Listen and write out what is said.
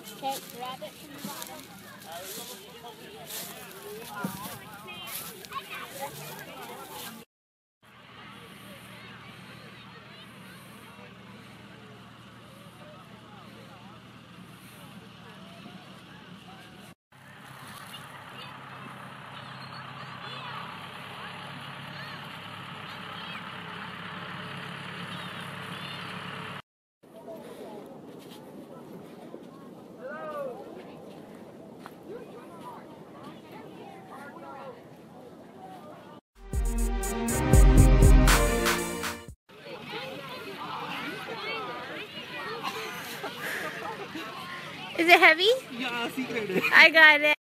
Okay, grab it from the bottom. Is it heavy? Yeah, secret. I got it.